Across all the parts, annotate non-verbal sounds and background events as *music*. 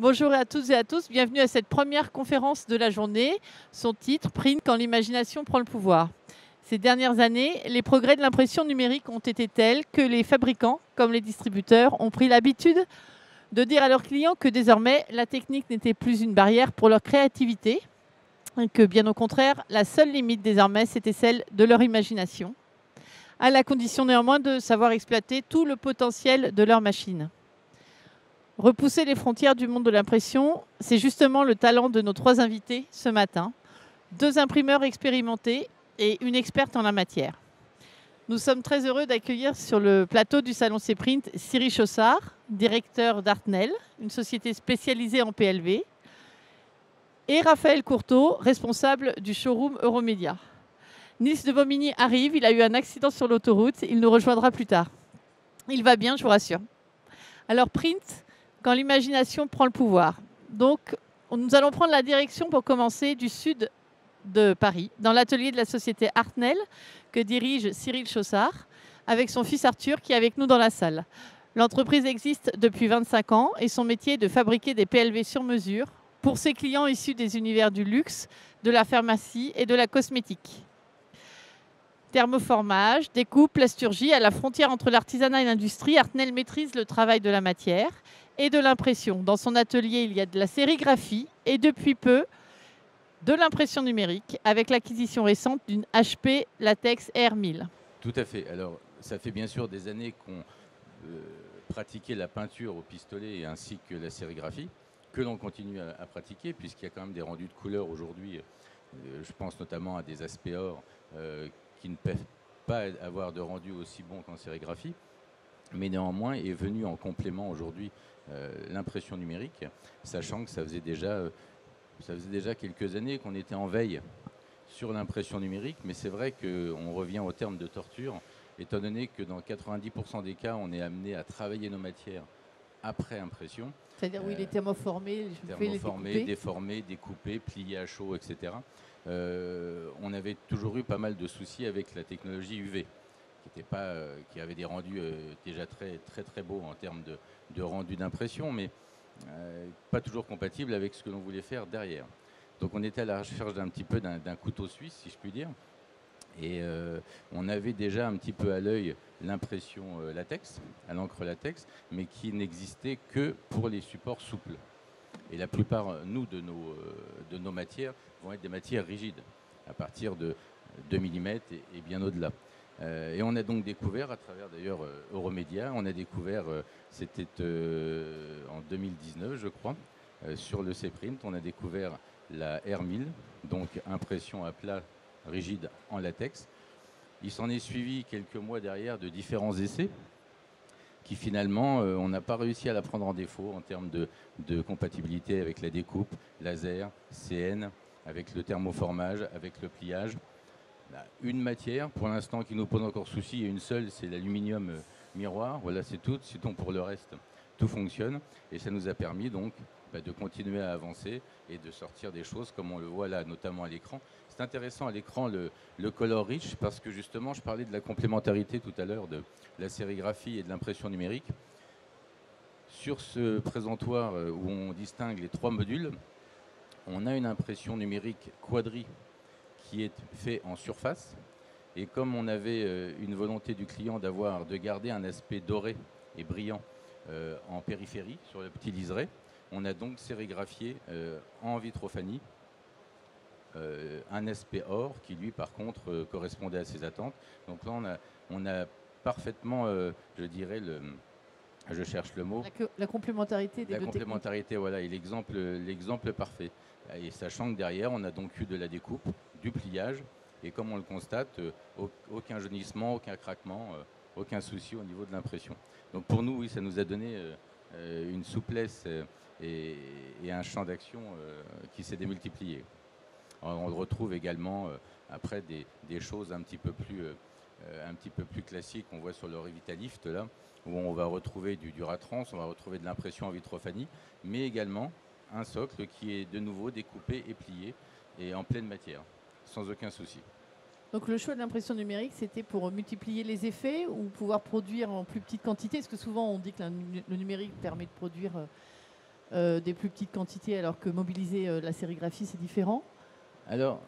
Bonjour à toutes et à tous, bienvenue à cette première conférence de la journée. Son titre, Print quand l'imagination prend le pouvoir. Ces dernières années, les progrès de l'impression numérique ont été tels que les fabricants, comme les distributeurs, ont pris l'habitude de dire à leurs clients que désormais la technique n'était plus une barrière pour leur créativité, que bien au contraire, la seule limite désormais c'était celle de leur imagination, à la condition néanmoins de savoir exploiter tout le potentiel de leur machine. Repousser les frontières du monde de l'impression, c'est justement le talent de nos trois invités ce matin. Deux imprimeurs expérimentés et une experte en la matière. Nous sommes très heureux d'accueillir sur le plateau du Salon C-Print Cyril Chaussard, directeur d'Artnel, une société spécialisée en PLV, et Raphaël Courteau, responsable du showroom Euromédia. Nils de Bomigny arrive, il a eu un accident sur l'autoroute, il nous rejoindra plus tard. Il va bien, je vous rassure. Alors, Print, quand l'imagination prend le pouvoir. Donc, nous allons prendre la direction pour commencer du sud de Paris, dans l'atelier de la société Artnel, que dirige Cyril Chaussard, avec son fils Arthur qui est avec nous dans la salle. L'entreprise existe depuis 25 ans et son métier est de fabriquer des PLV sur mesure pour ses clients issus des univers du luxe, de la pharmacie et de la cosmétique. Thermoformage, découpe, plasturgie, à la frontière entre l'artisanat et l'industrie, Artnel maîtrise le travail de la matière et de l'impression. Dans son atelier, il y a de la sérigraphie et depuis peu, de l'impression numérique avec l'acquisition récente d'une HP Latex R1000. Tout à fait. Alors, ça fait bien sûr des années qu'on euh, pratiquait la peinture au pistolet ainsi que la sérigraphie, que l'on continue à, pratiquer, puisqu'il y a quand même des rendus de couleurs aujourd'hui. Euh, je pense notamment à des aspects or euh, qui ne peuvent pas avoir de rendu aussi bon qu'en sérigraphie, mais néanmoins est venu en complément aujourd'hui euh, l'impression numérique, sachant que ça faisait déjà, euh, ça faisait déjà quelques années qu'on était en veille sur l'impression numérique, mais c'est vrai qu'on revient au terme de torture, étant donné que dans 90% des cas, on est amené à travailler nos matières après impression. C'est-à-dire, oui, les thermoformés, thermoformés, déformés, découpés, pliés à chaud, etc. Euh, on avait toujours eu pas mal de soucis avec la technologie UV, qui, pas, euh, qui avait des rendus euh, déjà très, très, très beaux en termes de, rendu d'impression, mais pas toujours compatible avec ce que l'on voulait faire derrière. Donc on était à la recherche d'un petit peu d'un couteau suisse, si je puis dire. Et on avait déjà un petit peu à l'œil l'impression latex, à l'encre latex, mais qui n'existait que pour les supports souples. Et la plupart, nous, de nos, de nos matières vont être des matières rigides, à partir de 2 mm et, bien au-delà. Euh, et on a donc découvert, à travers d'ailleurs euh, Euromédia, on a découvert, euh, c'était en 2019 je crois, sur le C-Print, on a découvert la R1000, donc impression à plat rigide en latex. Il s'en est suivi quelques mois derrière de différents essais qui finalement, on n'a pas réussi à la prendre en défaut en termes de, de compatibilité avec la découpe, laser, CN, avec le thermoformage, avec le pliage. Une matière, pour l'instant, qui nous pose encore souci, et une seule, c'est l'aluminium euh, miroir. Voilà, c'est tout. Sinon, pour le reste, tout fonctionne. Et ça nous a permis donc bah, de continuer à avancer et de sortir des choses comme on le voit là, notamment à l'écran. C'est intéressant à l'écran le, color rich parce que justement, je parlais de la complémentarité tout à l'heure de la sérigraphie et de l'impression numérique. Sur ce présentoir euh, où on distingue les trois modules, on a une impression numérique quadri qui est fait en surface. Et comme on avait euh, une volonté du client d'avoir, de garder un aspect doré et brillant euh, en périphérie sur le petit liseré, on a donc sérigraphié euh, en vitrophanie un aspect or qui lui par contre correspondait à ses attentes. Donc là on a, on a parfaitement, je dirais, le, je cherche le mot. La, complémentarité des La complémentarité, voilà, et l'exemple, l'exemple parfait. Et sachant que derrière, on a donc eu de la découpe, du pliage, et comme on le constate, euh, aucun jaunissement, aucun craquement, euh, aucun souci au niveau de l'impression. Donc pour nous, oui, ça nous a donné euh, une souplesse et, un champ d'action qui s'est démultiplié. On retrouve également après des, choses un petit peu plus, plus classiques qu'on voit sur le Revitalift là, où on va retrouver du Duratrans, on va retrouver de l'impression en vitrophanie, mais également un socle qui est de nouveau découpé et plié et en pleine matière, sans aucun souci. Donc le choix de l'impression numérique, c'était pour multiplier les effets ou pouvoir produire en plus petite quantité? Parce que souvent on dit que le numérique permet de produire euh, des plus petites quantités alors que mobiliser la sérigraphie, c'est différent Alors,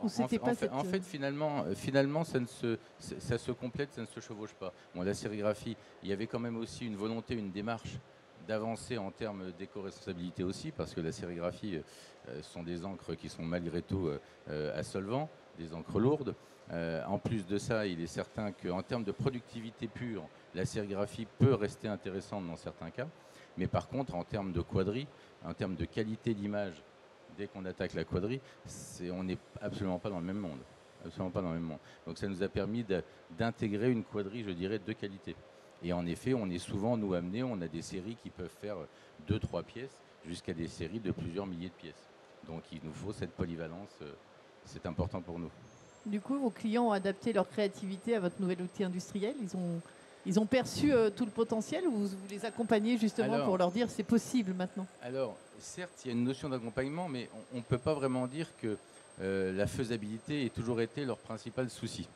en, fait, finalement, finalement ça, ne se, ça se complète, ça ne se chevauche pas. Bon, la sérigraphie, il y avait quand même aussi une volonté, une démarche d'avancer en termes d'éco-responsabilité aussi, parce que la sérigraphie euh, sont des encres qui sont malgré tout euh, euh, à solvant, des encres lourdes. En plus de ça, il est certain qu'en termes de productivité pure, la sérigraphie peut rester intéressante dans certains cas. Mais par contre, en termes de quadri, en termes de qualité d'image, dès qu'on attaque la quadri, on n'est absolument pas dans le même monde. Absolument pas. Donc ça nous a permis d'intégrer une quadri, je dirais, de qualité. Et en effet, on est souvent, nous, amenés, on a des séries qui peuvent faire deux, trois pièces, jusqu'à des séries de plusieurs milliers de pièces. Donc il nous faut cette polyvalence, euh, c'est important pour nous. Du coup, vos clients ont adapté leur créativité à votre nouvel outil industriel Ils ont, ils ont perçu euh, tout le potentiel ou vous, les accompagnez justement pour leur dire c'est possible maintenant? Alors, certes, il y a une notion d'accompagnement, mais on ne peut pas vraiment dire que euh, la faisabilité ait toujours été leur principal souci.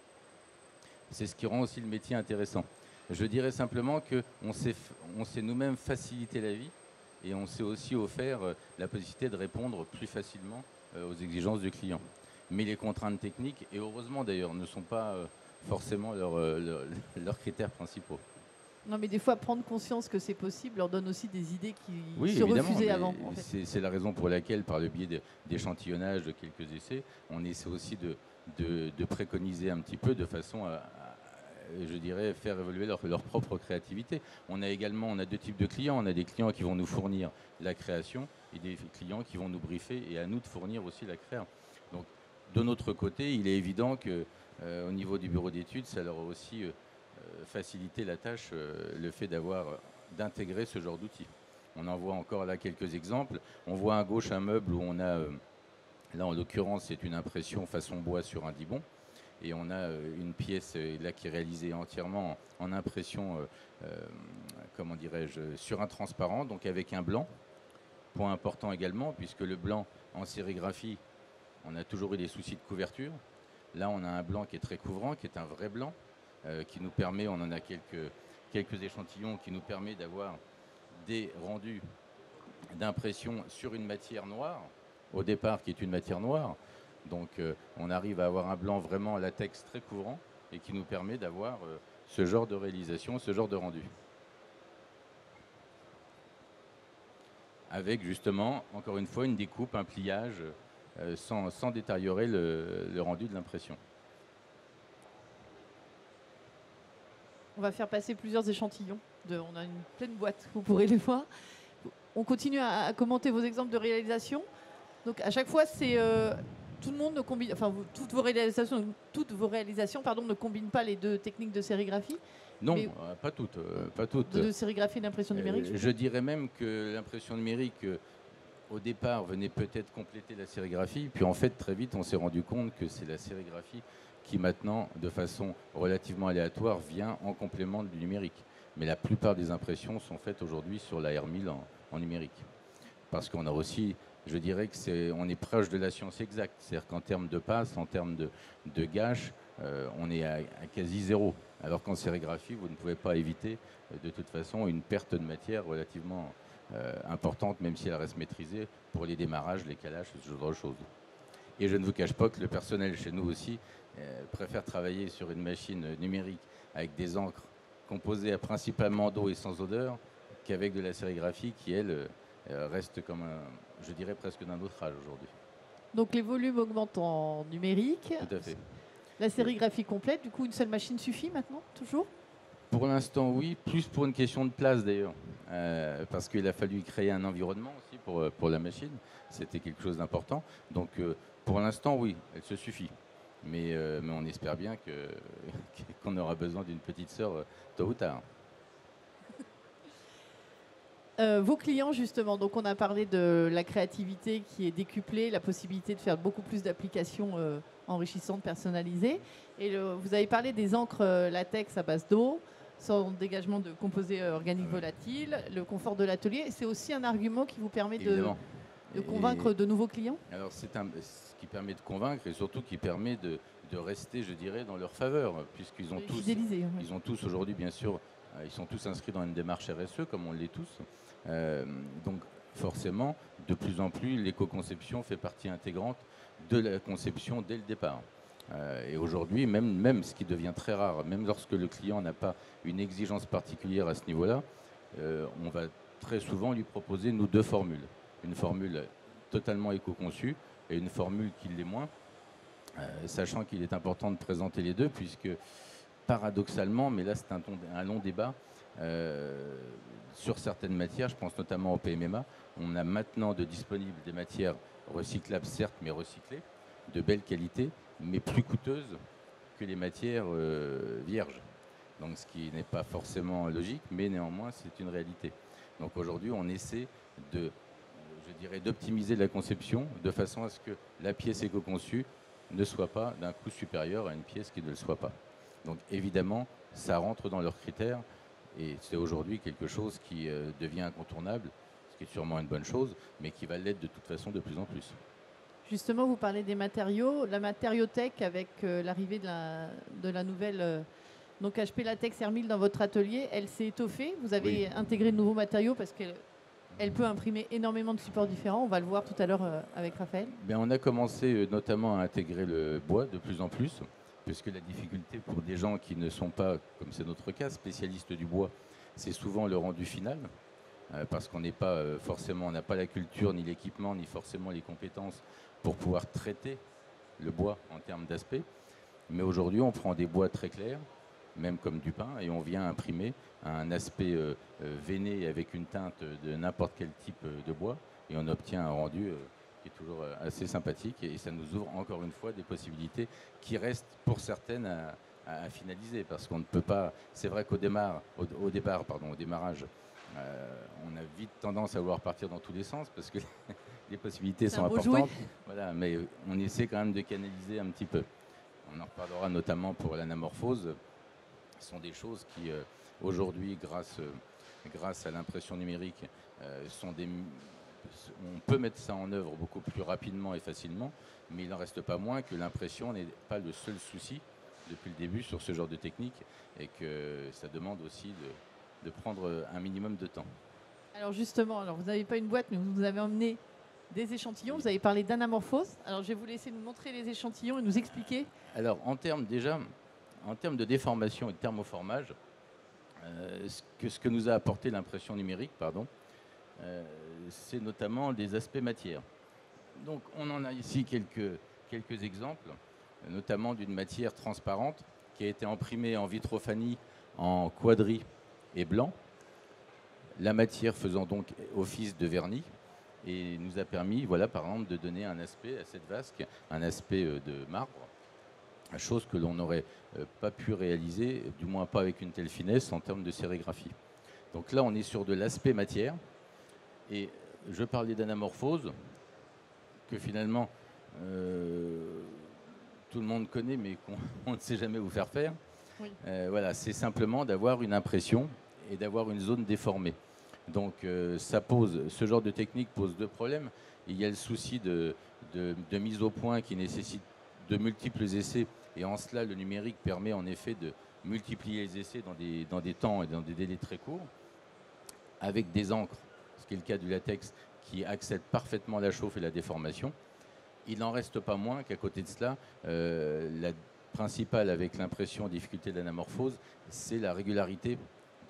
C'est ce qui rend aussi le métier intéressant. Je dirais simplement qu'on s'est, on s'est nous-mêmes facilité la vie et on s'est aussi offert euh, la possibilité de répondre plus facilement aux exigences du client. Mais les contraintes techniques, et heureusement d'ailleurs, ne sont pas euh, forcément *laughs* leurs critères principaux. Non, mais des fois, prendre conscience que c'est possible leur donne aussi des idées qui se refusaient avant. C'est la raison pour laquelle, par le biais d'échantillonnage de, quelques essais, on essaie aussi de, de, préconiser un petit peu de façon à, je dirais, faire évoluer leur, propre créativité. On a également on a deux types de clients. On a des clients qui vont nous fournir la création et des clients qui vont nous briefer et à nous de fournir aussi la création. De notre côté, il est évident que euh, au niveau du bureau d'études, ça leur a aussi euh, euh, facilité la tâche, le fait d'intégrer ce genre d'outils. On en voit encore là quelques exemples. On voit à gauche un meuble où on a, là en l'occurrence, c'est une impression façon bois sur un dibon. Et on a une pièce là qui est réalisée entièrement en impression, comment dirais-je, sur un transparent, donc avec un blanc. Point important également, puisque le blanc en sérigraphie, on a toujours eu des soucis de couverture. Là, on a un blanc qui est très couvrant, qui est un vrai blanc, qui nous permet, on en a quelques, quelques échantillons, qui nous permet d'avoir des rendus d'impression sur une matière noire, au départ qui est une matière noire, donc euh, on arrive à avoir un blanc vraiment latex très couvrant et qui nous permet d'avoir euh, ce genre de réalisation, ce genre de rendu. Avec justement, encore une fois, une découpe, un pliage, euh, sans, détériorer le, rendu de l'impression. On va faire passer plusieurs échantillons. on a une pleine boîte, vous pourrez les voir. On continue à, commenter vos exemples de réalisation. Donc à chaque fois, c'est tout le monde ne combine, enfin toutes vos réalisations, toutes vos réalisations, pardon, ne combinent pas les deux techniques de sérigraphie. Non, euh, pas toutes, euh, pas toutes. De, sérigraphie et d'impression euh, numérique. je dirais même que l'impression numérique, au départ, venait peut-être compléter la sérigraphie, puis en fait très vite, on s'est rendu compte que c'est la sérigraphie qui maintenant, de façon relativement aléatoire, vient en complément du numérique. Mais la plupart des impressions sont faites aujourd'hui sur la R1000 en numérique, parce qu'on a aussi je dirais que c'est, est proche de la science exacte. C'est-à-dire qu'en termes de passe, en termes de, de gâche, euh, on est à, quasi zéro. Alors qu'en sérigraphie, vous ne pouvez pas éviter euh, de toute façon une perte de matière relativement euh, importante, même si elle reste maîtrisée pour les démarrages, les calages, ce genre de choses. Et je ne vous cache pas que le personnel chez nous aussi préfère travailler sur une machine numérique avec des encres composées principalement d'eau et sans odeur qu'avec de la sérigraphie qui, elle, reste comme un, je dirais presque d'un autre âge aujourd'hui. Donc les volumes augmentent en numérique. Tout à fait. La sérigraphie complète, du coup une seule machine suffit maintenant, toujours? Pour l'instant oui, plus pour une question de place d'ailleurs. Euh, parce qu'il a fallu créer un environnement aussi pour, euh, la machine. C'était quelque chose d'important. Donc euh, pour l'instant oui, elle se suffit. Mais, mais on espère bien *laughs* qu'on aura besoin d'une petite sœur tôt ou tard. Euh, vos clients, justement, donc on a parlé de la créativité qui est décuplée, la possibilité de faire beaucoup plus d'applications euh, enrichissantes, personnalisées. Et vous avez parlé des encres euh, latex à base d'eau, sans dégagement de composés organiques volatiles, le confort de l'atelier. C'est aussi un argument qui vous permet de, de, convaincre de nouveaux clients? Alors, c'est ce qui permet de convaincre et surtout qui permet de, de rester, je dirais, dans leur faveur, puisqu'ils ont, tous, ils ont tous aujourd'hui, bien sûr, ils sont tous inscrits dans une démarche RSE, comme on l'est tous. Euh, donc forcément, de plus en plus, l'éco-conception fait partie intégrante de la conception dès le départ. Euh, et aujourd'hui, même, même ce qui devient très rare, même lorsque le client n'a pas une exigence particulière à ce niveau-là, on va très souvent lui proposer, nous, deux formules. Une formule totalement éco-conçue et une formule qui l'est moins, sachant qu'il est important de présenter les deux, puisque paradoxalement, mais là c'est un, long débat, euh, sur certaines matières, je pense notamment au PMMA, on a maintenant de disponibles des matières recyclables, certes, mais recyclées, de belle qualité, mais plus coûteuses que les matières euh, vierges. Donc ce qui n'est pas forcément logique, mais néanmoins c'est une réalité. Donc aujourd'hui on essaie d'optimiser la conception de façon à ce que la pièce éco-conçue ne soit pas d'un coût supérieur à une pièce qui ne le soit pas. Donc évidemment, ça rentre dans leurs critères et c'est aujourd'hui quelque chose qui euh, devient incontournable, ce qui est sûrement une bonne chose, mais qui va l'être de toute façon de plus en plus. Justement, vous parlez des matériaux. La matériothèque, avec euh, l'arrivée de la, nouvelle euh, donc HP Latex Hermil dans votre atelier, elle s'est étoffée. Vous avez intégré de nouveaux matériaux parce qu'elle peut imprimer énormément de supports différents. On va le voir tout à l'heure avec Raphaël. Bien, on a commencé notamment à intégrer le bois de plus en plus puisque la difficulté pour des gens qui ne sont pas, comme c'est notre cas, spécialistes du bois, c'est souvent le rendu final, euh, parce qu'on n'est pas euh, forcément, on n'a pas la culture, ni l'équipement, ni forcément les compétences pour pouvoir traiter le bois en termes d'aspect. Mais aujourd'hui, on prend des bois très clairs, même comme du pain, et on vient imprimer un aspect euh, veiné avec une teinte de n'importe quel type de bois, et on obtient un rendu qui est toujours euh, assez sympathique et ça nous ouvre encore une fois des possibilités qui restent pour certaines à, finaliser parce qu'on ne peut pas. C'est vrai qu'au départ, au, départ, pardon, au démarrage, euh, on a vite tendance à vouloir partir dans tous les sens parce que *laughs* les possibilités sont importantes. Voilà, mais on essaie quand même de canaliser un petit peu. On en reparlera notamment pour l'anamorphose. Ce sont des choses qui, euh, aujourd'hui, grâce, grâce à l'impression numérique, sont des on peut mettre ça en œuvre beaucoup plus rapidement et facilement, mais il n'en reste pas moins que l'impression n'est pas le seul souci depuis le début sur ce genre de technique et que ça demande aussi de, prendre un minimum de temps. Alors justement, alors vous n'avez pas une boîte, mais vous nous avez emmené des échantillons. Vous avez parlé d'anamorphose. Alors je vais vous laisser nous montrer les échantillons et nous expliquer. Alors en termes déjà, en termes de déformation et de thermoformage, euh, ce, que, ce que nous a apporté l'impression numérique, pardon, c'est notamment des aspects matière. Donc on en a ici quelques, quelques exemples, notamment d'une matière transparente qui a été imprimée en vitrophanie en quadri et blanc, la matière faisant donc office de vernis et nous a permis, voilà, par exemple, de donner un aspect à cette vasque, un aspect euh, de marbre, chose que l'on n'aurait euh, pas pu réaliser, du moins pas avec une telle finesse en termes de sérigraphie. Donc là, on est sur de l'aspect matière, et je parlais d'anamorphose, que finalement euh, tout le monde connaît, mais qu'on *laughs* ne sait jamais vous faire faire. Euh, voilà, c'est simplement d'avoir une impression et d'avoir une zone déformée. Donc euh, ça pose, ce genre de technique pose deux problèmes. Il y a le souci de, de, mise au point qui nécessite de multiples essais, et en cela le numérique permet en effet de multiplier les essais dans des, dans des temps et dans des délais très courts, avec des encres qui est le cas du latex, qui accède parfaitement la chauffe et la déformation. Il n'en reste pas moins qu'à côté de cela, euh, la principale avec l'impression difficulté d'anamorphose, c'est la régularité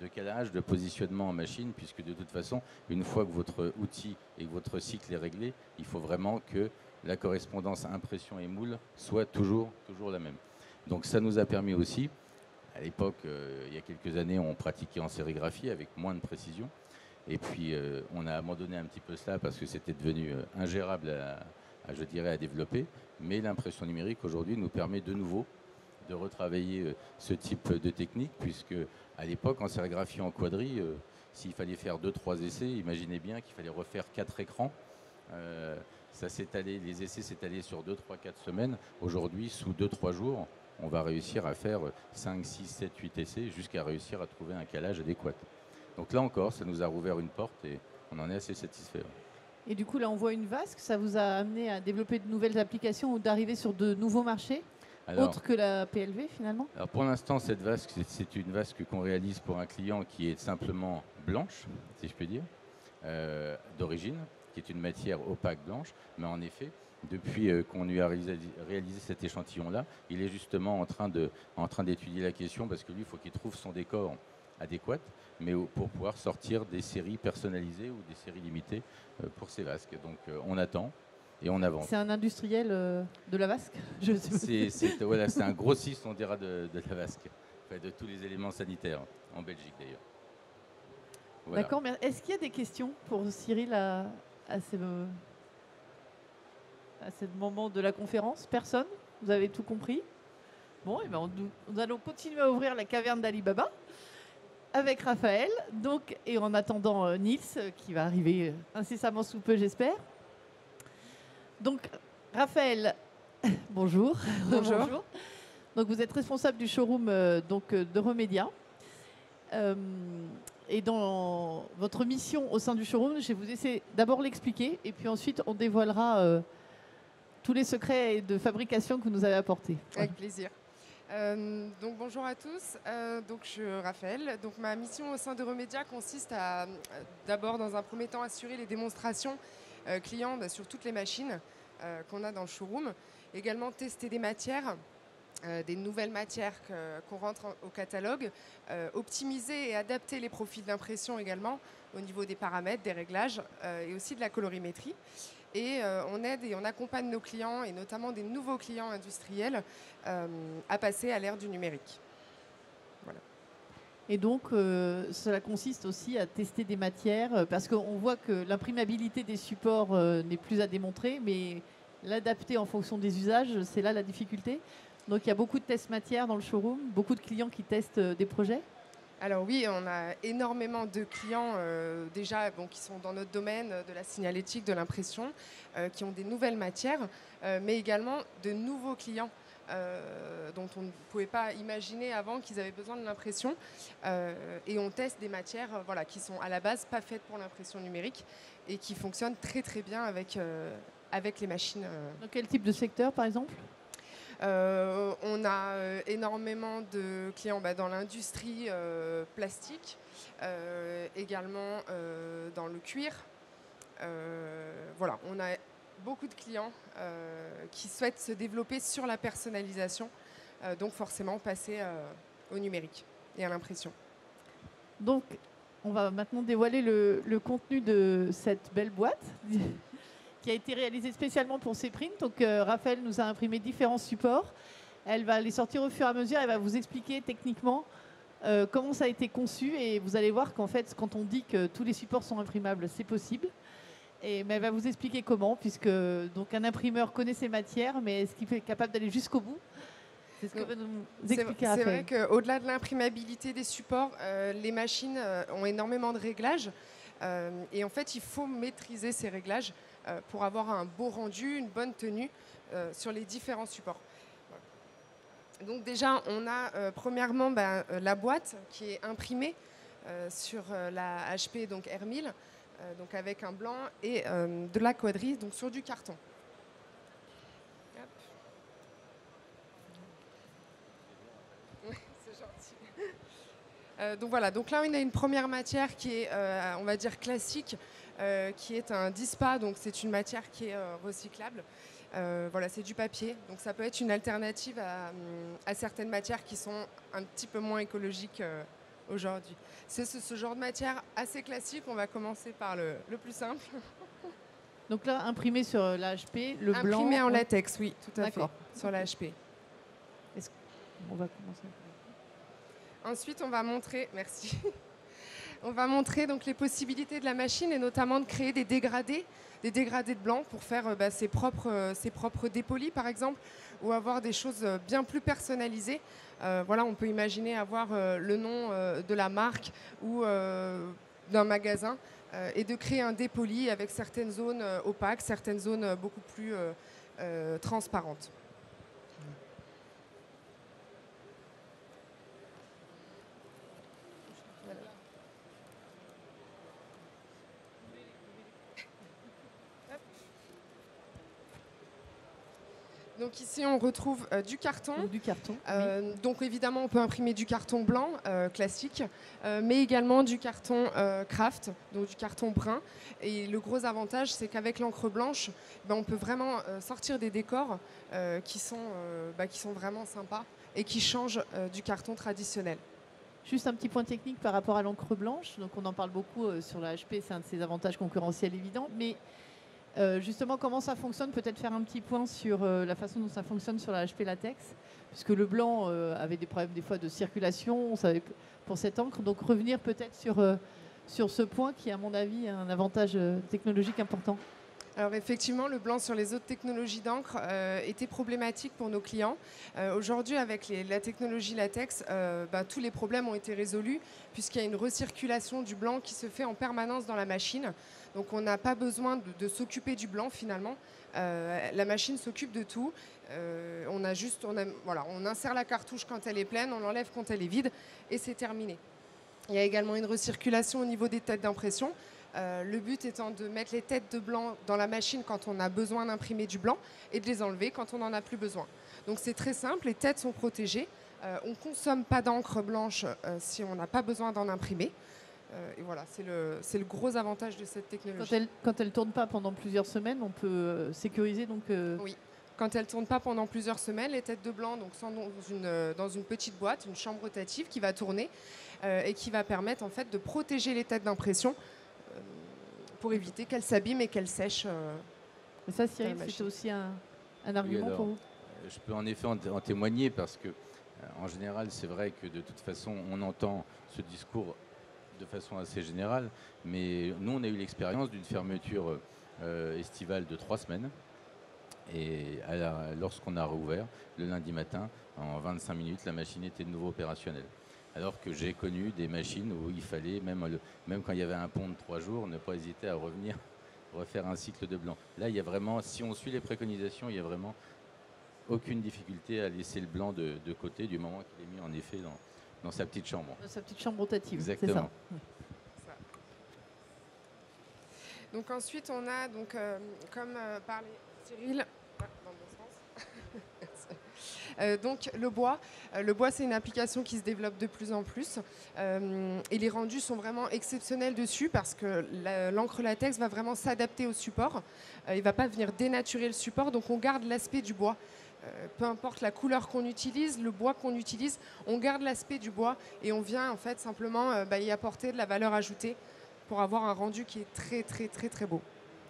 de calage, de positionnement en machine, puisque de toute façon, une fois que votre outil et votre cycle est réglé, il faut vraiment que la correspondance impression et moule soit toujours, toujours la même. Donc ça nous a permis aussi, à l'époque, euh, il y a quelques années, on pratiquait en sérigraphie avec moins de précision. Et puis, euh, on a abandonné un petit peu cela parce que c'était devenu euh, ingérable à, je dirais, à développer. Mais l'impression numérique aujourd'hui nous permet de nouveau de retravailler euh, ce type de technique, puisque à l'époque, en sérigraphie en quadri, s'il fallait faire deux, trois essais, imaginez bien qu'il fallait refaire quatre écrans. les essais s'étalaient sur deux, trois, quatre semaines. Aujourd'hui, sous deux, trois jours, on va réussir à faire 5, 6, 7, 8 essais jusqu'à réussir à trouver un calage adéquat. Donc là encore, ça nous a rouvert une porte et on en est assez satisfait. Et du coup, là, on voit une vasque. Ça vous a amené à développer de nouvelles applications ou d'arriver sur de nouveaux marchés autre que la PLV finalement? Alors Pour l'instant, cette vasque, c'est une vasque qu'on réalise pour un client qui est simplement blanche, si je peux dire, euh, d'origine, qui est une matière opaque blanche. Mais en effet, depuis euh, qu'on lui a réalisé, cet échantillon-là, il est justement en train, de, en train d'étudier la question parce que lui, il faut qu'il trouve son décor adéquat, mais pour pouvoir sortir des séries personnalisées ou des séries limitées euh, pour ces vasques. Donc on attend et on avance. C'est un industriel de la vasque *laughs* c'est, voilà, c'est un grossiste, on dira, de, la vasque, de tous les éléments sanitaires, en Belgique d'ailleurs. D'accord, mais est-ce qu'il y a des questions pour Cyril à, à, ce, moment de la conférence? Personne? Vous avez tout compris? Bon, et eh ben nous allons continuer à ouvrir la caverne d'Alibaba avec Raphaël. Donc, et en attendant euh, Nils, euh, qui va arriver euh, incessamment sous peu, j'espère. Donc, Raphaël, *laughs* bonjour. bonjour. Donc, vous êtes responsable du showroom donc, de Remedia. Et dans votre mission au sein du showroom, je vais vous essayer d'abord l'expliquer et puis ensuite on dévoilera euh, tous les secrets de fabrication que vous nous avez apportés. Avec plaisir. Euh, donc bonjour à tous. Euh, donc je suis Raphaël. Donc ma mission au sein de Remedia consiste à d'abord dans un premier temps assurer les démonstrations clients bah, sur toutes les machines qu'on a dans le showroom. Également tester des matières euh, des nouvelles matières qu'on rentre au catalogue, euh, optimiser et adapter les profils d'impression également au niveau des paramètres, des réglages euh, et aussi de la colorimétrie. Et on aide et on accompagne nos clients, et notamment des nouveaux clients industriels, à passer à l'ère du numérique. Et donc, cela consiste aussi à tester des matières, parce qu'on voit que l'imprimabilité des supports n'est plus à démontrer, mais l'adapter en fonction des usages, c'est là la difficulté. Donc il y a beaucoup de tests matières dans le showroom, beaucoup de clients qui testent euh, des projets alors oui, on a énormément de clients euh, déjà qui sont dans notre domaine de la signalétique, de l'impression, euh, qui ont des nouvelles matières, mais également de nouveaux clients dont on ne pouvait pas imaginer avant qu'ils avaient besoin de l'impression. et on teste des matières voilà, qui sont à la base pas faites pour l'impression numérique et qui fonctionnent très très bien avec, avec les machines. Dans quel type de secteur par exemple? euh, on a euh, énormément de clients bah, dans l'industrie euh, plastique, également dans le cuir. voilà, on a beaucoup de clients qui souhaitent se développer sur la personnalisation, donc forcément passer au numérique et à l'impression. Donc, on va maintenant dévoiler le contenu de cette belle boîte qui a été réalisée spécialement pour ces prints. Donc euh, Raphaël nous a imprimé différents supports. Elle va les sortir au fur et à mesure. Elle va vous expliquer techniquement euh, comment ça a été conçu. Et vous allez voir qu'en fait, quand on dit que tous les supports sont imprimables, c'est possible. Et, mais elle va vous expliquer comment, puisque donc un imprimeur connaît ses matières, mais est-ce qu'il est capable d'aller jusqu'au bout? C'est ce que va nous expliquer C'est vrai qu'au-delà de l'imprimabilité des supports, euh, les machines ont énormément de réglages. et en fait, il faut maîtriser ces réglages pour avoir un beau rendu, une bonne tenue euh, sur les différents supports. Donc déjà, on a euh, premièrement ben, la boîte qui est imprimée sur la HP donc R1000, donc avec un blanc et de la quadrille donc sur du carton. *laughs* donc voilà, donc là on a une première matière qui est, on va dire, classique, euh, qui est un dispa, donc c'est une matière qui est euh, recyclable. Euh, voilà, c'est du papier, donc ça peut être une alternative à, certaines matières qui sont un petit peu moins écologiques aujourd'hui. C'est ce, genre de matière assez classique. On va commencer par le, plus simple. *laughs* Donc là, imprimé sur l'AHP, le blanc. Imprimé en latex, oui, tout à fait, sur l'AHP. On va commencer. Ensuite, on va montrer, merci. *laughs* On va montrer les possibilités de la machine et notamment de créer des dégradés, des dégradés de blanc pour faire euh, bah, ses, propres, euh, ses propres dépolis par exemple, ou avoir des choses euh, bien plus personnalisées. on peut imaginer avoir le nom de la marque ou d'un magasin et de créer un dépoli avec certaines zones opaques, certaines zones beaucoup plus transparentes. Donc ici, on retrouve euh, du carton. Donc, du carton. oui. Euh, Donc évidemment, on peut imprimer du carton blanc euh, classique, mais également du carton craft, donc du carton brun. Et le gros avantage, c'est qu'avec l'encre blanche, ben, on peut vraiment sortir des décors qui, sont, bah, qui sont vraiment sympas et qui changent du carton traditionnel. Juste un petit point technique par rapport à l'encre blanche. Donc, on en parle beaucoup sur la HP, c'est un de ses avantages concurrentiels évidents. Mais euh, justement, comment ça fonctionne Peut-être faire un petit point sur euh, la façon dont ça fonctionne sur la HP latex. Puisque le blanc euh, avait des problèmes des fois de circulation, pour cette encre. Donc, revenir peut-être sur, ce point qui, à mon avis, a un avantage technologique important. Alors effectivement, le blanc sur les autres technologies d'encre était problématique pour nos clients. Aujourd'hui, avec la technologie latex, bah, tous les problèmes ont été résolus puisqu'il y a une recirculation du blanc qui se fait en permanence dans la machine. Donc on n'a pas besoin de, s'occuper du blanc finalement. Euh, la machine s'occupe de tout. Euh, on a juste, voilà, on insère la cartouche quand elle est pleine, on l'enlève quand elle est vide et c'est terminé. Il y a également une recirculation au niveau des têtes d'impression. Euh, le but étant de mettre les têtes de blanc dans la machine quand on a besoin d'imprimer du blanc et de les enlever quand on n'en a plus besoin. Donc c'est très simple, les têtes sont protégées. On ne consomme pas d'encre blanche si on n'a pas besoin d'en imprimer. Euh, et voilà, c'est le, c'est le gros avantage de cette Quand technologie. elle quand elle tourne pas pendant plusieurs semaines, on peut euh, sécuriser donc euh, Oui. Quand elle ne tourne pas pendant plusieurs semaines, les têtes de blanc donc, sont dans une, dans une petite boîte, une chambre rotative qui va tourner euh, et qui va permettre en fait, de protéger les têtes d'impression euh, pour éviter qu'elles s'abîment et qu'elles sèchent. euh. Et ça, Cyril, c'était aussi un, un argument alors, pour vous Je peux en effet en, en témoigner parce que, euh, en général, c'est vrai que de toute façon, on entend ce discours de façon assez générale, mais nous, on a eu l'expérience d'une fermeture euh, estivale de trois semaines. Et lorsqu'on a rouvert le lundi matin, en 25 minutes, la machine était de nouveau opérationnelle. Alors que j'ai connu des machines où il fallait, même, quand il y avait un pont de trois jours, ne pas hésiter à revenir *laughs* refaire un cycle de blanc. Là, il y a vraiment, si on suit les préconisations, il y a vraiment aucune difficulté à laisser le blanc de, de côté du moment qu'il est mis en effet dans, dans sa petite chambre. Dans sa petite chambre rotative. Exactement. ça. Donc ensuite, on a, donc, euh, comme euh, parlait Cyril, ah, dans le bon sens. *laughs* Euh, donc le bois, Euh, le bois c'est une application qui se développe de plus en plus Euh, et les rendus sont vraiment exceptionnels dessus parce que la- l'encre latex va vraiment s'adapter au support. Euh, il va pas venir dénaturer le support, donc on garde l'aspect du bois. Euh, peu importe la couleur qu'on utilise, le bois qu'on utilise, on garde l'aspect du bois et on vient en fait simplement euh, bah, y apporter de la valeur ajoutée pour avoir un rendu qui est très très très très beau.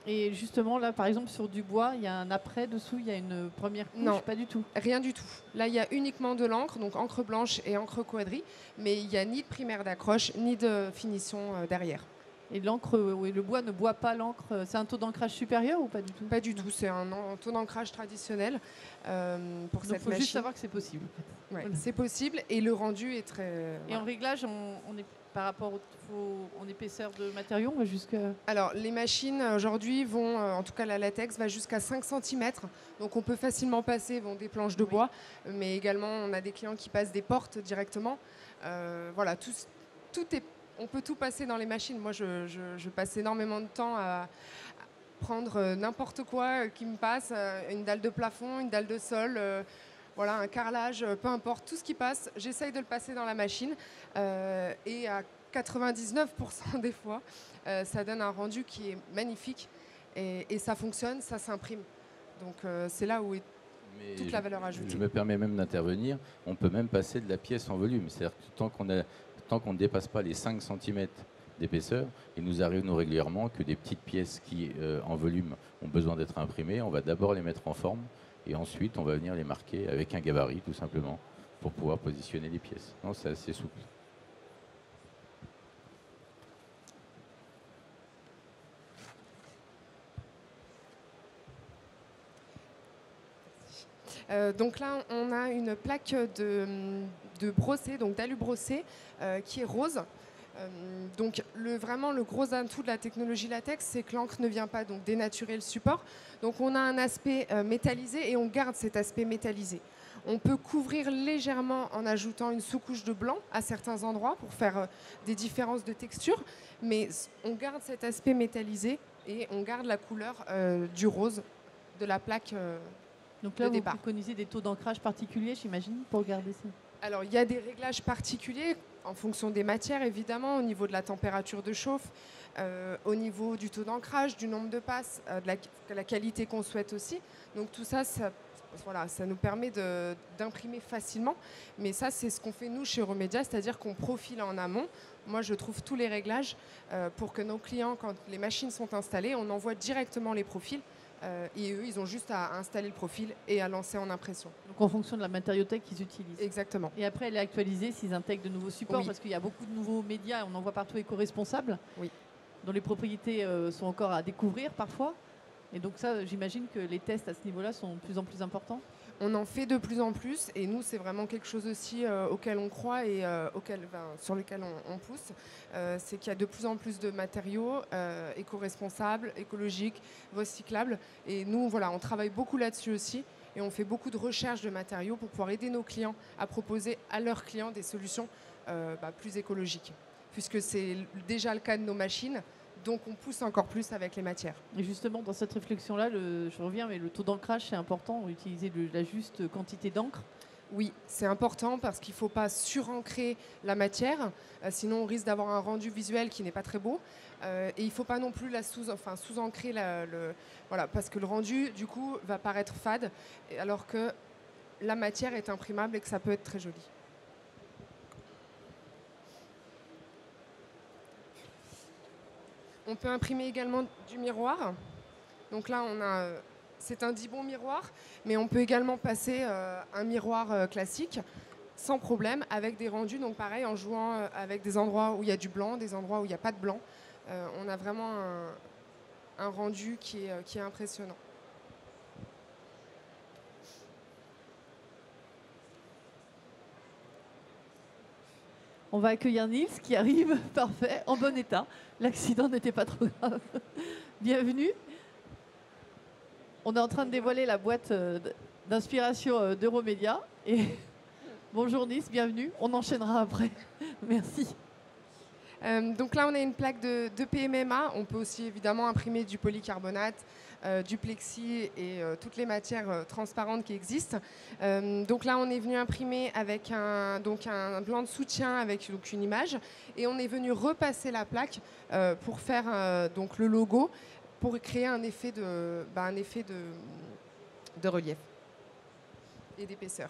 Et justement, là, par exemple, sur du bois, il y a un après dessous, il y a une première couche, Non. pas du tout. Rien du tout. Là, il y a uniquement de l'encre, donc encre blanche et encre quadri, mais il n'y a ni de primaire d'accroche, ni de finition euh, derrière. Et l'encre, euh, le bois ne boit pas l'encre. C'est un taux d'ancrage supérieur ou pas du tout? Pas du tout, c'est un, taux d'ancrage traditionnel euh, pour Donc, cette il faut machine. juste savoir que c'est possible. Ouais, Voilà. C'est possible et le rendu est très. Et voilà. en réglage, on, on est par rapport au, en épaisseur de matériaux, on va jusqu'à. Alors, les machines aujourd'hui vont, euh, en tout cas la latex, va jusqu'à 5 cm. Donc, on peut facilement passer bon, des planches de Oui. bois, mais également, on a des clients qui passent des portes directement. Euh, voilà, tout, tout est, on peut tout passer dans les machines. Moi, je, je- je passe énormément de temps à, à prendre euh, n'importe quoi euh, qui me passe, euh, une dalle de plafond, une dalle de sol. euh, voilà, un carrelage, peu importe, tout ce qui passe, j'essaye de le passer dans la machine. euh, et à 99% *laughs* des fois, euh, ça donne un rendu qui est magnifique et, et ça fonctionne, ça s'imprime. Donc c'est là où est Mais Toute la valeur ajoutée. Je me permets même d'intervenir. On peut même passer de la pièce en volume. C'est-à-dire que tant qu'on a- tant qu'on ne dépasse pas les 5 cm d'épaisseur, il nous arrive nous régulièrement que des petites pièces qui, euh, en volume, ont besoin d'être imprimées, on va d'abord les mettre en forme et ensuite on va venir les marquer avec un gabarit tout simplement pour pouvoir positionner les pièces. Non, c'est assez souple. Euh, donc là, on a une plaque de, de brossé, donc d'alu brossé, euh, qui est rose. Euh, donc vraiment le gros atout de la technologie latex, c'est que l'encre ne vient pas donc dénaturer le support. Donc on a un aspect euh, métallisé et on garde cet aspect métallisé. On peut couvrir légèrement en ajoutant une sous-couche de blanc à certains endroits pour faire euh, des différences de texture, mais on garde cet aspect métallisé et on garde la couleur euh, du rose de la plaque euh, Donc là, de vous départ. des taux d'ancrage particuliers, j'imagine, pour garder ça. Alors, il y a des réglages particuliers en fonction des matières, évidemment, au niveau de la température de chauffe, euh, au niveau du taux d'ancrage, du nombre de passes, euh, de la, de la qualité qu'on souhaite aussi. Donc, tout ça, ça, voilà, ça nous permet d'imprimer facilement. Mais ça, c'est ce qu'on fait nous chez Euromédia, c'est-à-dire qu'on profile en amont. Moi, je trouve tous les réglages euh, pour que nos clients, quand les machines sont installées, on envoie directement les profils. Euh, et eux, ils ont juste à installer le profil et à lancer en impression. Donc en fonction de la matériothèque qu'ils utilisent. Exactement. Et après, elle est actualisée s'ils intègrent de nouveaux supports, Oui. parce qu'il y a beaucoup de nouveaux médias, on en voit partout éco-responsables, Oui. dont les propriétés euh, sont encore à découvrir parfois. Et donc ça, j'imagine que les tests à ce niveau-là sont de plus en plus importants. On en fait de plus en plus et nous, c'est vraiment quelque chose aussi euh, auquel on croit et euh, auquel, sur lequel on, pousse. Euh, c'est qu'il y a de plus en plus de matériaux éco-responsables, écologiques, recyclables. Et nous, voilà, on travaille beaucoup là-dessus aussi et on fait beaucoup de recherches de matériaux pour pouvoir aider nos clients à proposer à leurs clients des solutions bah, plus écologiques. Puisque c'est déjà le cas de nos machines, donc on pousse encore plus avec les matières. Et justement, dans cette réflexion-là, le- je reviens, mais le taux d'ancrage, c'est important, utiliser le- la juste quantité d'encre. Oui, c'est important parce qu'il ne faut pas surancrer la matière, euh, sinon on risque d'avoir un rendu visuel qui n'est pas très beau. Euh, et il ne faut pas non plus la sous, enfin, sous-ancrer, la- le, voilà, parce que le rendu, du coup, va paraître fade, alors que la matière est imprimable et que ça peut être très joli. On peut imprimer également du miroir. Donc là, on a, euh, c'est un dibon miroir, mais on peut également passer euh, un miroir euh, classique sans problème avec des rendus. Donc pareil, en jouant avec des endroits où il y a du blanc, des endroits où il n'y a pas de blanc, on a vraiment un, rendu qui est impressionnant. On va accueillir Nils qui arrive, *laughs* parfait, en bon état. L'accident n'était pas trop grave. *laughs* Bienvenue. On est en train de dévoiler la boîte euh, d'inspiration euh, d'Euromédia. *laughs* Bonjour Nils, bienvenue. On enchaînera après. Merci. Euh, donc là, on a une plaque de, de PMMA. On peut aussi évidemment imprimer du polycarbonate, du plexi et euh, toutes les matières euh, transparentes qui existent. Euh, donc là, on est venu imprimer avec un, donc blanc de soutien avec donc une image et on est venu repasser la plaque euh, pour faire euh, donc le logo pour créer un effet de, bah, relief et d'épaisseur.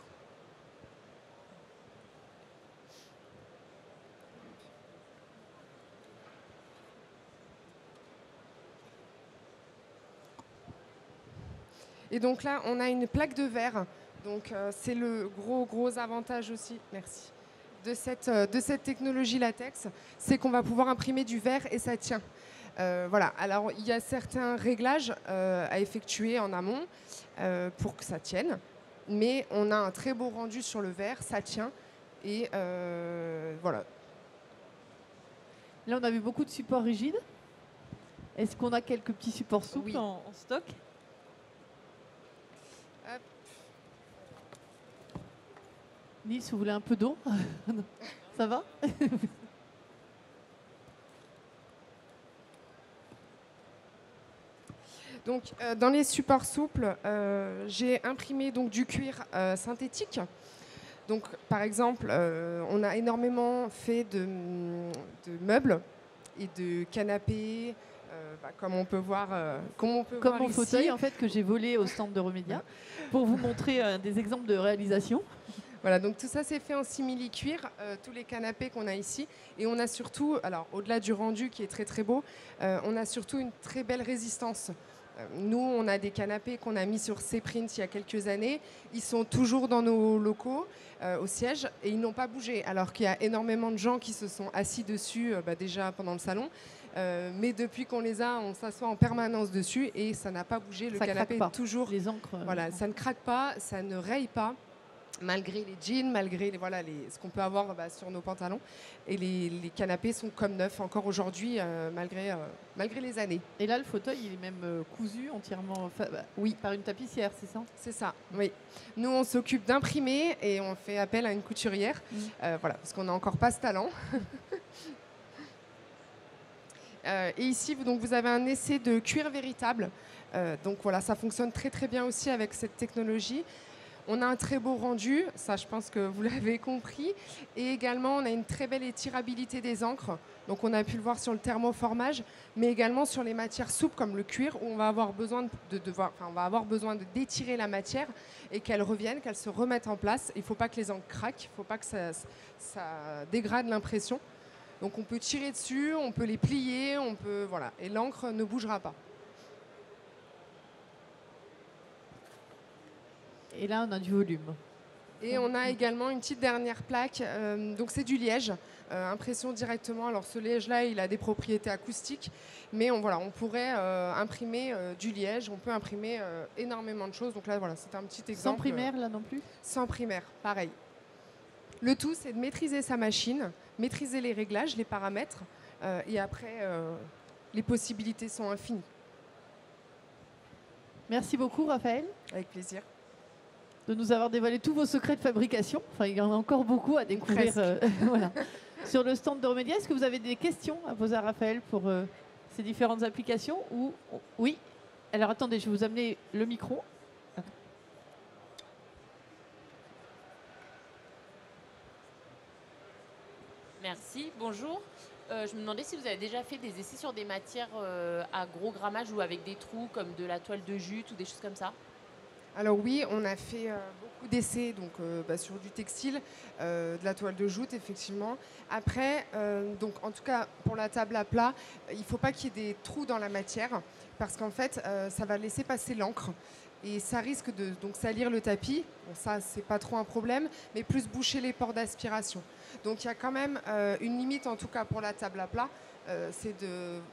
Et donc là, on a une plaque de verre. Donc euh, c'est le gros gros avantage aussi. Merci. De cette, euh, de cette technologie latex, c'est qu'on va pouvoir imprimer du verre et ça tient. Euh, voilà. Alors il y a certains réglages à effectuer en amont pour que ça tienne, mais on a un très beau rendu sur le verre, ça tient et voilà. Là, on a vu beaucoup de supports rigides. Est-ce qu'on a quelques petits supports souples Oui. en, en stock? Hop. Nils, vous voulez un peu d'eau. *laughs* Ça va *laughs* Donc, euh, dans les supports souples, euh, j'ai imprimé donc du cuir euh, synthétique. Donc, par exemple, on a énormément fait de, de meubles et de canapés, euh, bah, comme on peut voir, euh, comme on peut Comme voir mon ici. fauteuil en fait que j'ai volé au stand de Remédia *laughs* pour vous montrer euh, des exemples de réalisation. Voilà, donc tout ça c'est fait en simili-cuir, euh, tous les canapés qu'on a ici. Et on a surtout, alors au-delà du rendu qui est très très beau, on a surtout une très belle résistance. Nous, on a des canapés qu'on a mis sur C-Print il y a quelques années. Ils sont toujours dans nos locaux, euh, au siège, et ils n'ont pas bougé. Alors qu'il y a énormément de gens qui se sont assis dessus euh, bah, déjà pendant le salon. Euh, mais depuis qu'on les a, on s'assoit en permanence dessus et ça n'a pas bougé. Le Ça canapé est toujours Les encres. euh, voilà, ça ne craque pas, ça ne raye pas, malgré les jeans, malgré les, voilà, les, ce qu'on peut avoir bah, sur nos pantalons. Et les, les canapés sont comme neufs encore aujourd'hui, euh, malgré, euh, malgré les années. Et là, le fauteuil, il est même euh, cousu entièrement bah, Oui. par une tapissière, c'est ça? C'est ça, oui. Nous, on s'occupe d'imprimer et on fait appel à une couturière, Mm. euh, voilà, parce qu'on n'a encore pas ce talent. *laughs* Euh, et ici, vous, donc, vous avez un essai de cuir véritable. Euh, donc voilà, ça fonctionne très très bien aussi avec cette technologie. On a un très beau rendu, ça je pense que vous *laughs* l'avez compris. Et également, on a une très belle étirabilité des encres. Donc on a pu le voir sur le thermoformage, mais également sur les matières souples comme le cuir, où on va avoir besoin de, devoir, on d'étirer la matière et qu'elle revienne, qu'elle se remette en place. Il ne faut pas que les encres craquent, il ne faut pas que ça dégrade l'impression. Donc on peut tirer dessus, on peut les plier, on peut voilà, et l'encre ne bougera pas. Et là, on a du volume. Et on a également une petite dernière plaque. Euh, donc c'est du liège, euh, impression directement. Alors ce liège-là, il a des propriétés acoustiques, mais on, voilà, on pourrait euh, imprimer du liège. On peut imprimer énormément de choses. Donc là, voilà, c'est un petit exemple. Sans primaire, là non plus? Sans primaire, pareil. Le tout, c'est de maîtriser sa machine, maîtriser les réglages, les paramètres, et après, les possibilités sont infinies. Merci beaucoup, Raphaël. Avec plaisir de nous avoir dévoilé tous vos secrets de fabrication. Enfin, il y en a encore beaucoup à découvrir euh, *laughs* voilà. sur le stand de Remedia. Est-ce que vous avez des questions à poser à Raphaël pour euh, ces différentes applications ou Oui. Alors attendez, je vais vous amener le micro. Bonjour. Euh, je me demandais si vous avez déjà fait des essais sur des matières à gros grammage ou avec des trous comme de la toile de jute ou des choses comme ça alors oui, on a fait euh, beaucoup d'essais donc, euh, bah, sur du textile, euh, de la toile de joute effectivement. Après, donc, en tout cas pour la table à plat, il ne faut pas qu'il y ait des trous dans la matière parce qu'en fait ça va laisser passer l'encre et ça risque de donc, salir le tapis. Bon, ça, c'est pas trop un problème, mais plus boucher les ports d'aspiration. Donc il y a quand même une limite, en tout cas pour la table à plat, c'est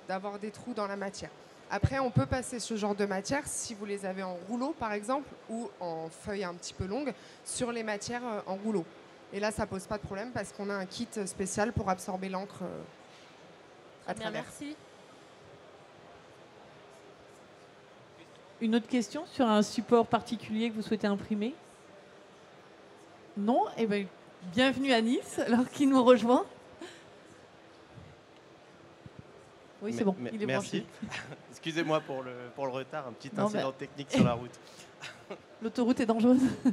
d'avoir des trous dans la matière. Après, on peut passer ce genre de matière, si vous les avez en rouleau par exemple, ou en feuilles un petit peu longues, sur les matières euh, en rouleau. Et là, ça pose pas de problème parce qu'on a un kit spécial pour absorber l'encre euh, à travers. merci. Une autre question sur un support particulier que vous souhaitez imprimer? Non? Eh bien, bienvenue à Nice, alors qui nous rejoint Oui, c'est bon. Il est merci. *laughs* Excusez-moi pour le, pour le retard, un petit incident technique sur la *laughs* route. L'autoroute est dangereuse. *laughs*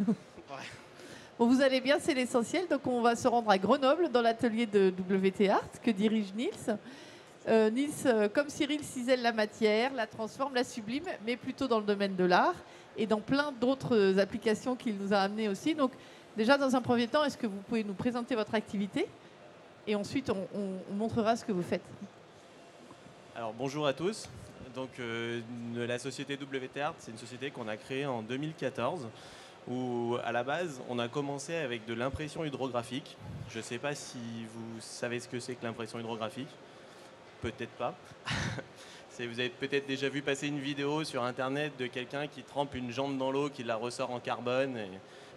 Bon, vous allez bien, c'est l'essentiel. Donc, on va se rendre à Grenoble, dans l'atelier de WT Art, que dirige Nils. Euh, Nils, euh, comme Cyril, cisèle la matière, la transforme, la sublime, mais plutôt dans le domaine de l'art et dans plein d'autres applications qu'il nous a amenées aussi. Donc, déjà, dans un premier temps, est-ce que vous pouvez nous présenter votre activité Et ensuite, on montrera ce que vous faites. Alors bonjour à tous. Donc euh, la société WTArt, c'est une société qu'on a créée en 2014 où à la base on a commencé avec de l'impression hydrographique. Je ne sais pas si vous savez ce que c'est que l'impression hydrographique. Peut-être pas. *laughs* vous avez peut-être déjà vu passer une vidéo sur internet de quelqu'un qui trempe une jambe dans l'eau, qui la ressort en carbone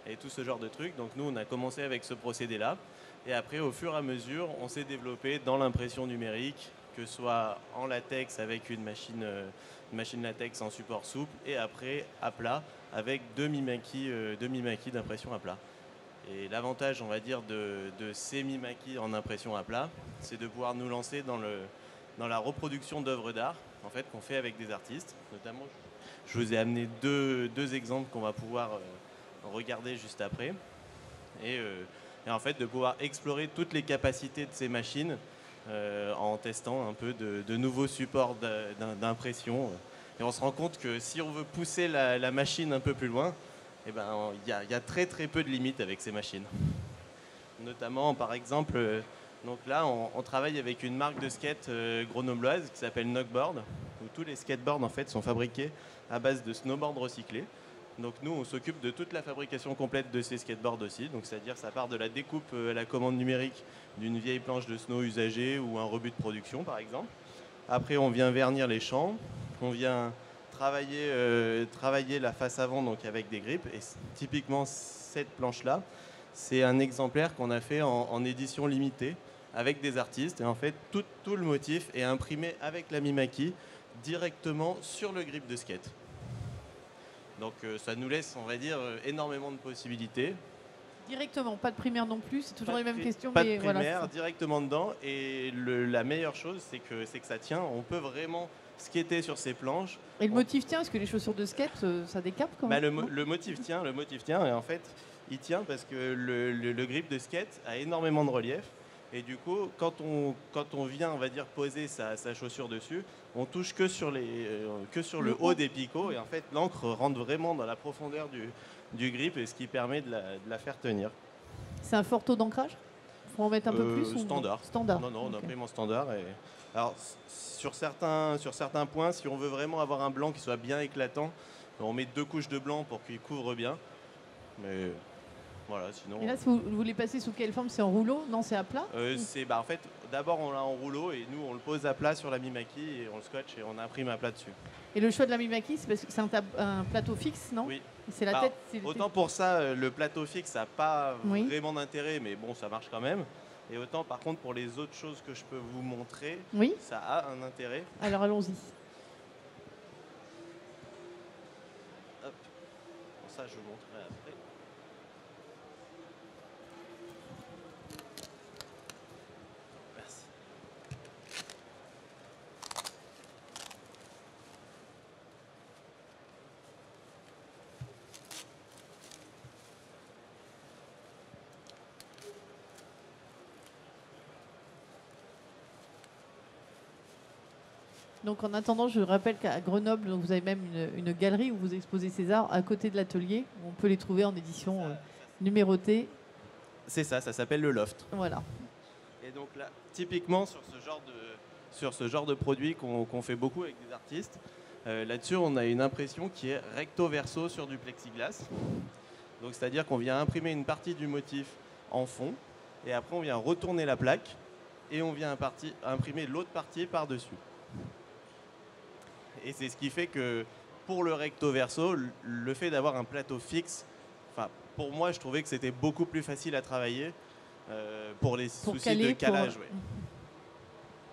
et tout ce genre de trucs. Donc nous on a commencé avec ce procédé-là. Et après, au fur et à mesure, on s'est développé dans l'impression numérique, que ce soit en latex avec une machine, euh, machine latex en support souple et après à plat avec demi-maquis euh, demi d'impression à plat. Et l'avantage, on va dire, de, ces mi-maquis en impression à plat, c'est de pouvoir nous lancer dans, le, dans la reproduction d'œuvres d'art en fait, qu'on fait avec des artistes. Notamment, je vous ai amené deux, deux exemples qu'on va pouvoir euh, regarder juste après. Et, et, en fait, de pouvoir explorer toutes les capacités de ces machines euh, en testant un peu de, nouveaux supports d'impression. Et on se rend compte que si on veut pousser la, machine un peu plus loin, eh ben, il y, a très très peu de limites avec ces machines. Notamment, par exemple, euh, donc là, on, travaille avec une marque de skate euh, grenobloise qui s'appelle Knockboard, où tous les skateboards en fait sont fabriqués à base de snowboard recyclés. Donc nous, on s'occupe de toute la fabrication complète de ces skateboards aussi. Donc c'est-à-dire ça part de la découpe euh, à la commande numérique d'une vieille planche de snow usagée ou un rebut de production par exemple. Après, on vient vernir les champs, on vient travailler, euh, la face avant donc avec des grippes. Et typiquement cette planche-là, c'est un exemplaire qu'on a fait en, édition limitée avec des artistes. Et en fait, tout le motif est imprimé avec la Mimaki directement sur le grip de skate. Donc euh, ça nous laisse, on va dire, euh, énormément de possibilités. Directement, pas de primaire non plus, c'est toujours Pas les mêmes questions, Pas mais de voilà. primaire, directement dedans. Et le- la meilleure chose, c'est que, que ça tient. On peut vraiment skater sur ces planches. Et le motif tient, est-ce que les chaussures de skate, euh, ça décape quand Bah, même le, mo- non le motif tient, le motif tient. Et en fait, il tient parce que le, le- le grip de skate a énormément de relief. Et du coup, quand on, quand on vient, on va dire, poser sa, sa chaussure dessus, on touche que sur, les, euh, que sur le haut des picots. Et en fait, l'encre rentre vraiment dans la profondeur du, du grip, et ce qui permet de la, de la faire tenir. C'est un fort taux d'ancrage? Faut en mettre un peu Euh, plus ou- standard. Standard. Non, non, on a pris mon standard. Et... Alors, sur certains, sur certains points, si on veut vraiment avoir un blanc qui soit bien éclatant, on met deux couches de blanc pour qu'il couvre bien. Mais voilà, sinon. Et là, si vous, vous voulez passer sous quelle forme? C'est en rouleau? Non, c'est à plat? Euh, c'est bah, en fait d'abord on l'a en rouleau et nous on le pose à plat sur la Mimaki et on le scotche et on imprime à plat dessus. Et le choix de la Mimaki, c'est parce que c'est un, plateau fixe, non? Oui. C'est la Alors, tête c'est- Autant pour ça euh, le plateau fixe n'a pas Oui. vraiment d'intérêt mais bon ça marche quand même. Et autant par contre pour les autres choses que je peux vous montrer, Oui ça a un intérêt. Alors allons-y. Hop. Bon, ça, je vous montrerai après. Merci. Donc en attendant, je rappelle qu'à Grenoble, vous avez même une, une galerie où vous exposez ces arts à côté de l'atelier. On peut les trouver en édition euh, numérotée. C'est ça, ça s'appelle le loft. Voilà. Et donc là, typiquement sur ce genre de, sur ce genre de produit qu'on fait beaucoup avec des artistes, euh, là-dessus on a une impression qui est recto verso sur du plexiglas. Donc c'est-à-dire qu'on vient imprimer une partie du motif en fond et après on vient retourner la plaque et on vient imprimer l'autre partie par-dessus. Et c'est ce qui fait que pour le recto verso, le- fait d'avoir un plateau fixe, enfin pour moi je trouvais que c'était beaucoup plus facile à travailler euh, pour les Pour soucis caler, de pour- calage. ouais.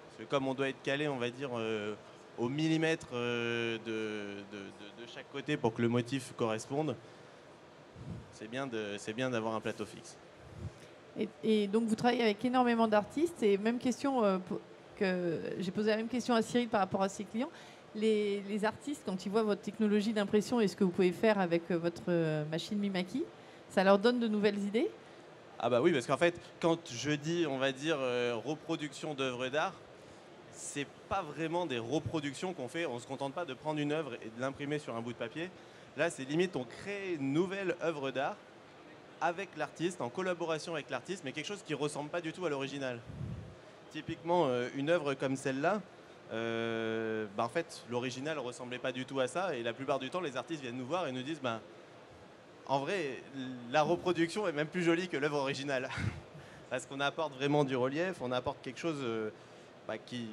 Parce que comme on doit être calé, on va dire, euh, au millimètre euh, de, de- de- de chaque côté pour que le motif corresponde, c'est bien bien d'avoir un plateau fixe. Et, et donc vous travaillez avec énormément d'artistes et même question que j'ai posé la même question à Cyril par rapport à ses clients. Les, artistes, quand ils voient votre technologie d'impression et ce que vous pouvez faire avec euh, votre euh, machine Mimaki, ça leur donne de nouvelles idées? Ah bah oui, parce qu'en fait, quand je dis, on va dire, euh, reproduction d'œuvres d'art, c'est pas vraiment des reproductions qu'on fait. On se contente pas de prendre une œuvre et de l'imprimer sur un bout de papier. Là, c'est limite, on crée une nouvelle œuvre d'art avec l'artiste, en collaboration avec l'artiste, mais quelque chose qui ressemble pas du tout à l'original. Typiquement, une œuvre comme celle-là, euh, bah, en fait, l'original ressemblait pas du tout à ça, et la plupart du temps, les artistes viennent nous voir et nous disent, ben, en vrai, la reproduction est même plus jolie que l'œuvre originale. *laughs* Parce qu'on apporte vraiment du relief, on apporte quelque chose euh, bah, qui,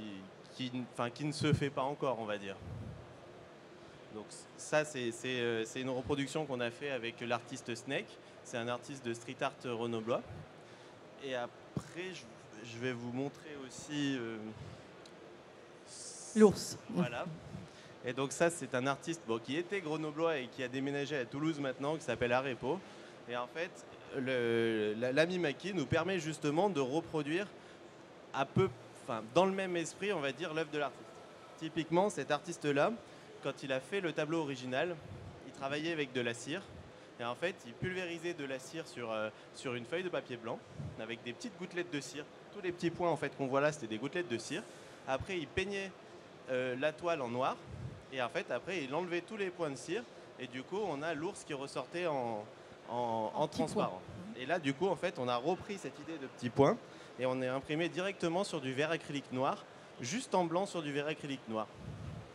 qui, ne se fait pas encore, on va dire. Donc ça, euh, c'est une reproduction qu'on a fait avec l'artiste Snake. C'est un artiste de street art renoblois. Et après, je, vais vous montrer aussi... L'ours. voilà. Et donc ça, c'est un artiste qui était grenoblois et qui a déménagé à Toulouse maintenant, qui s'appelle Arepo. Et en fait, le, la, la Mimaki nous permet justement de reproduire à peu, enfin, dans le même esprit, on va dire, l'œuvre de l'artiste. Typiquement, cet artiste-là, quand il a fait le tableau original, il travaillait avec de la cire. Et en fait, il pulvérisait de la cire sur, euh, sur une feuille de papier blanc avec des petites gouttelettes de cire. Tous les petits points en fait qu'on voit là, c'était des gouttelettes de cire. Après, il peignait euh, la toile en noir. Et en fait, après, il enlevait tous les points de cire. Et du coup, on a l'ours qui ressortait en, en, en petits transparent. Et là, du coup, en fait, on a repris cette idée de petits points et on est imprimé directement sur du verre acrylique noir, juste en blanc sur du verre acrylique noir.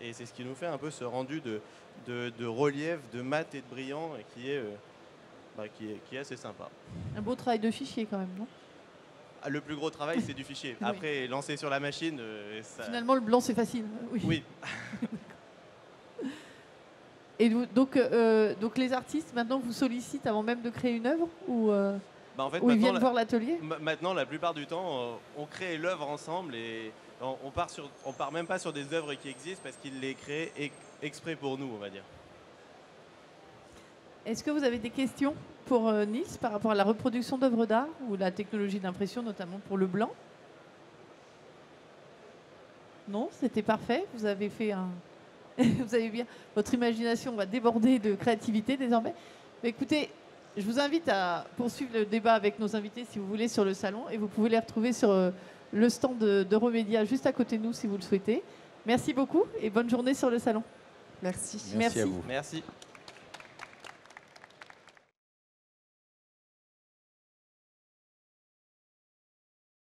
Et c'est ce qui nous fait un peu ce rendu de, de, de relief, de mat et de brillant, et qui est, euh, bah, qui est, qui est assez sympa. Un beau travail de fichier quand même, non? Le plus gros travail, c'est du fichier. *laughs* Oui. Après, lancer sur la machine, euh, ça... Finalement, le blanc, c'est facile. Oui. Oui, *laughs* Et donc, euh, donc les artistes, maintenant, vous sollicitent avant même de créer une œuvre Ou, euh, Bah, en fait, ou ils viennent la- voir l'atelier? Ma- Maintenant, la plupart du temps, euh, on crée l'œuvre ensemble et on, on part sur, on part même pas sur des œuvres qui existent parce qu'ils les créent ex- exprès pour nous, on va dire. Est-ce que vous avez des questions? Pour euh, Nice par rapport à la reproduction d'œuvres d'art ou la technologie d'impression, notamment pour le blanc? Non, c'était parfait. Vous avez fait un. *laughs* vous avez bien. Votre imagination va déborder de créativité désormais. Mais écoutez, je vous invite à poursuivre le débat avec nos invités si vous voulez sur le salon et vous pouvez les retrouver sur euh, le stand de, d'Euromédia juste à côté de nous si vous le souhaitez. Merci beaucoup et bonne journée sur le salon. Merci. Merci, Merci. à vous. Merci.